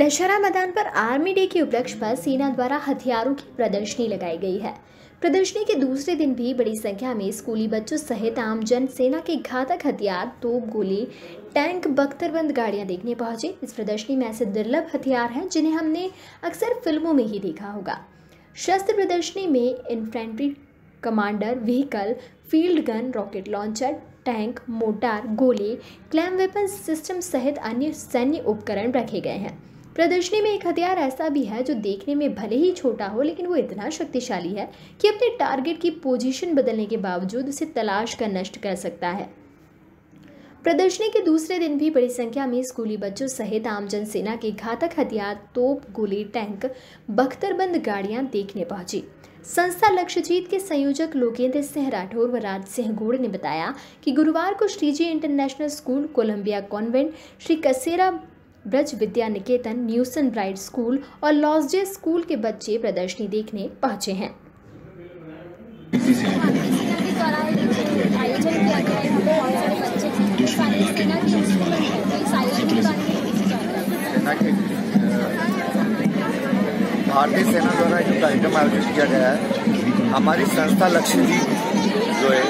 दशहरा मैदान पर army day के उपलक्ष्य पर सेना द्वारा हथियारों की प्रदर्शनी लगाई गई है। प्रदर्शनी के दूसरे दिन भी बड़ी संख्या में स्कूली बच्चों सहित आमजन सेना के घातक हथियार, तोप, गोली, टैंक, बख्तरबंद गाड़ियाँ देखने पहुँचे। इस प्रदर्शनी में ऐसे दुर्लभ हथियार हैं जिन्हें हमने अक्सर फ़िल्मों में ही देखा होगा। शस्त्र प्रदर्शनी में infantry commander, vehicle, field gun, rocket launcher, tank mortar गोले, क्लैम वेपन सिस्टम सहित अन्य सैन्य उपकरण रखे गए हैं। प्रदर्शनी में एक हथियार ऐसा भी है जो देखने में भले ही छोटा हो, लेकिन वो इतना शक्तिशाली है कि अपने टारगेट की पोजीशन बदलने के बावजूद उसे तलाश कर नष्ट कर सकता है। प्रदर्शनी के दूसरे दिन भी बड़ी संख्या में स्कूली बच्चों सहित आमजन सेना के घातक हथियार, तोप, गोली, टैंक, बख्तरबंद गाड़ियाँ देखने पहुँची। संस्था लक्ष्यजीत के संयोजक लोकेंद्र सिंह राठौर व राज सिंह गोड़ ने बताया कि गुरुवार को Shriji international school Columbia convent, Shri Kasera Braj Vidya Niketan न्यूसन ब्राइड स्कूल और लॉसजे स्कूल के बच्चे प्रदर्शनी देखने पहुँचे हैं। भारतीय सेना द्वारा जो कार्यक्रम आयोजित किया गया है। हमारी संस्था लक्ष्य जी जो है,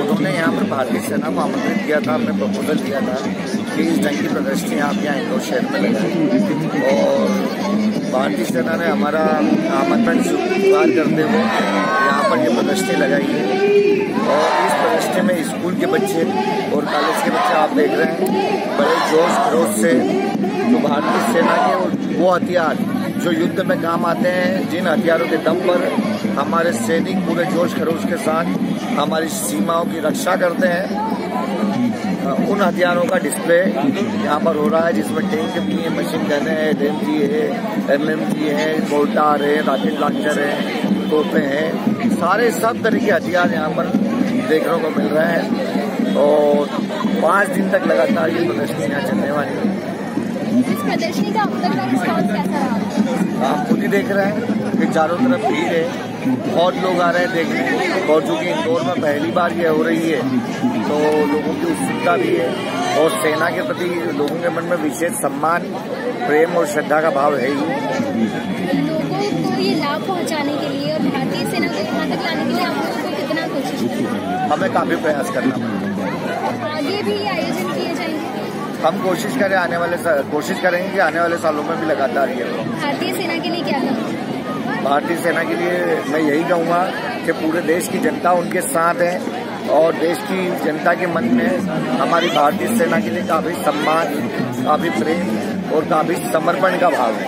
उन्होंने यहाँ पर भारतीय सेना को आमंत्रित किया था हमने प्रपोजल दिया था। कि इस ढंग की प्रदर्शनी आप यहाँ इंदौर शहर में लगाएँ और भारतीय सेना ने हमारा आमंत्रण स्वीकार करते हुए यहाँ पर ये प्रदर्शनी लगाई है। और इस प्रदर्शनी में स्कूल के बच्चे और कॉलेज के बच्चे आप देख रहे हैं। बड़े जोश खरोश से जो भारतीय सेना के वो हथियार जो युद्ध में काम आते हैं, जिन हथियारों के दम पर हमारे सैनिक पूरे जोश खरोश के साथ हमारी सीमाओं की रक्षा करते हैं। उन हथियारों का डिस्प्ले यहाँ पर हो रहा है जिसमें टैंक भी है मशीन गन है एम जी है एम एम जी है मोर्टार है रॉकेट लॉन्चर है तोपे हैं। सारे सब तरह के हथियार यहाँ पर देखने को मिल रहे हैं और पाँच दिन तक लगातार ये प्रदर्शनी यहाँ चलने वाली है। इस प्रदर्शनी का अब तक का रिस्पॉन्स कैसा रहा? आप खुद ही देख रहे हैं कि चारों तरफ़ भीड़ है। बहुत लोग आ रहे हैं देखने और चूँकि इंदौर में पहली बार ये हो रही है तो लोगों की उत्सुकता भी है। और सेना के प्रति लोगों के मन में विशेष सम्मान, प्रेम और श्रद्धा का भाव है ही। लोगों को ये लाभ पहुँचाने के लिए और भारतीय सेना को यहाँ तक लाने के लिए आप लोगों को कितना कोशिश हमें काफ़ी प्रयास करना आगे भी आयोजन किए जाएँगे हम कोशिश करें आने वाले कोशिश करेंगे कि आने वाले सालों में भी लगातार ये भारतीय सेना के लिए क्या भारतीय सेना के लिए मैं यही कहूँगा कि पूरे देश की जनता उनके साथ है और देश की जनता के मन में हमारी भारतीय सेना के लिए काफ़ी सम्मान, काफ़ी प्रेम और काफ़ी समर्पण का भाव है।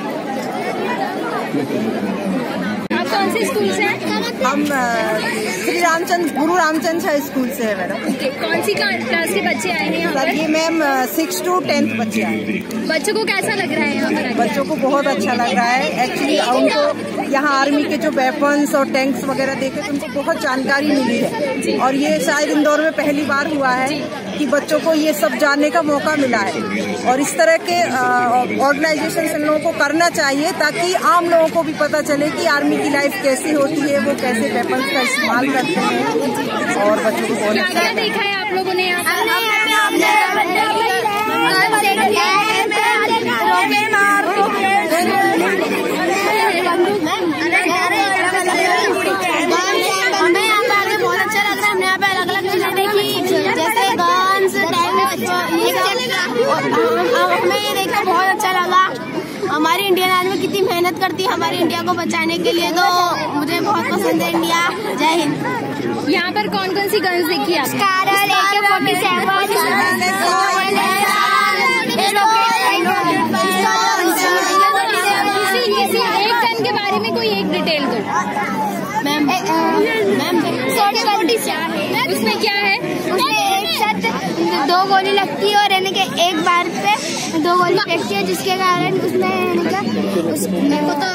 आप कौन से स्कूल से हैं? हम श्री रामचंद्र गुरु रामचंद्र शाह स्कूल से है मैडम। कौन सी क्लास के बच्चे आए हैं सर ये मैम सिक्स टू टेंथ बच्चे आए हैं। बच्चों को कैसा लग रहा है यहाँ पर? बच्चों को बहुत अच्छा लग रहा है। एक्चुअली उनको यहाँ आर्मी के जो वेपन्स और टैंक्स वगैरह देखे तो उनको बहुत जानकारी मिली है। और ये शायद इंदौर में पहली बार हुआ है कि बच्चों को ये सब जानने का मौका मिला है। और इस तरह के ऑर्गेनाइजेशन इन लोगों को करना चाहिए ताकि आम लोगों को भी पता चले कि आर्मी की लाइफ कैसी होती है वो कैसे वेपन्स का इस्तेमाल करते हैं और बच्चों को बहुत अच्छा देखा है आप लोगों ने यहाँ हमें ये देखकर बहुत अच्छा लगा हमारी इंडियन आर्मी कितनी मेहनत करती है हमारी इंडिया को बचाने के लिए तो मुझे बहुत पसंद है इंडिया जय हिंद यहाँ पर कौन कौन सी गन्स देखी आप किसी किसी एक गन के बारे में कोई एक डिटेल दो मैम मैम उसमें क्या है उसमें साथ दो गोली लगती है और यानी कि एक बार पे दो गोली फेंकती है जिसके कारण उसमें यानी कि उस मेरे को तो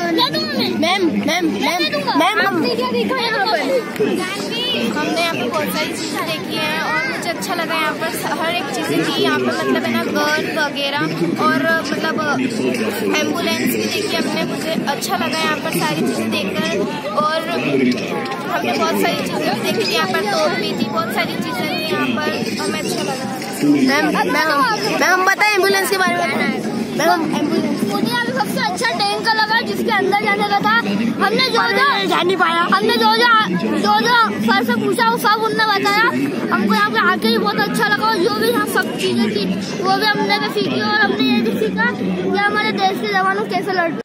मैम मैम मैम मैम हम आपने क्या देखा यहाँ पर। हमने यहाँ पे बहुत सारी चीज़ें देखी हैं और मुझे अच्छा लगा यहाँ पर। हर एक चीज़ें थी यहाँ पर मतलब है ना गन वगैरह और मतलब एंबुलेंस भी देखी हमने। मुझे अच्छा लगा यहाँ पर सारी चीज़ें देखकर और हमने बहुत सारी चीज़ें देखी थी यहाँ पर तोप भी थी बहुत सारी चीज़ें थी यहाँ पर हमें अच्छा लगा। मैम मैम हम बताएँ एंबुलेंस के बारे में। मैम एंबुलेंस मुझे यहाँ पे सबसे अच्छा टैंक लगा जिसके अंदर जाने का था। हमने जो जो जा नहीं पाया। हमने जो जो जो जो सर से पूछा वो सब उनने बताया। हमको यहाँ पे आके ही बहुत अच्छा लगा और जो भी यहाँ सब चीज़ें थी वो भी हमने सीखी और हमने ये भी सीखा कि हमारे देश के जवानों कैसे लड़ते